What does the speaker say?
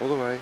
All the way.